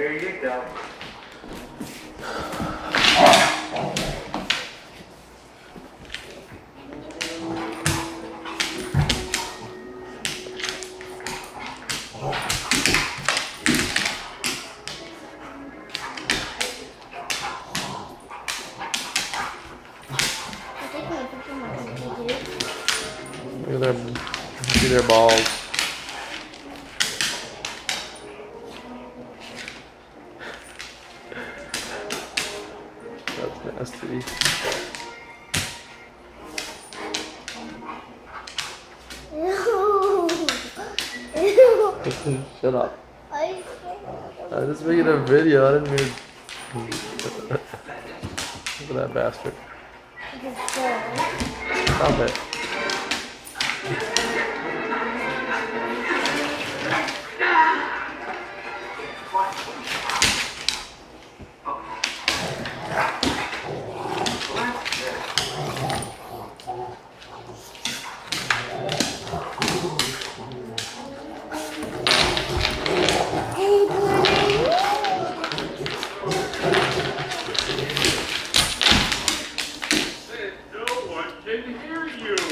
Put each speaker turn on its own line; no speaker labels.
There you go.
I'm taking a picture of my computer.
Look at their balls. That's nasty.
Ew. Ew.
Shut up.
I
was just making a video. I didn't mean. Look at that bastard. Stop it.
One can hear you.